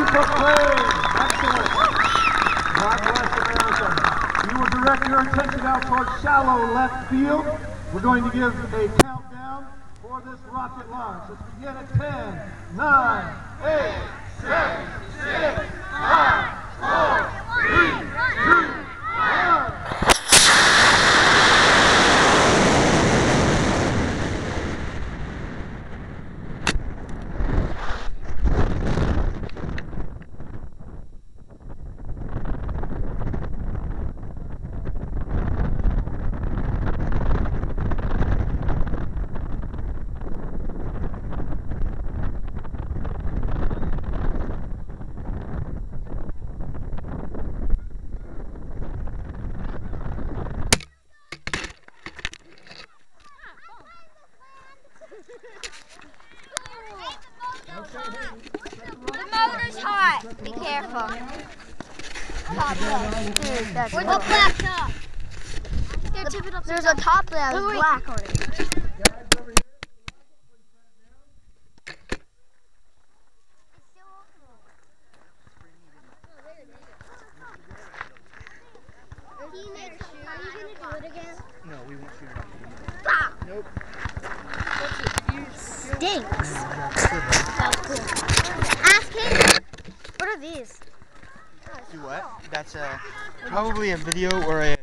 took place. Excellent. God bless America. You will direct your attention out towards shallow left field. We're going to give a countdown for this rocket launch. Let's begin at 10, 9, 8, Be careful. Top left. Dude, that's Where's the black top? Here, tip it up. There's a top that has black on it. Are you gonna do it again? No, we won't shoot it. Nope. Stinks. That's cool. Ask him. These? Do what? That's a probably a video or a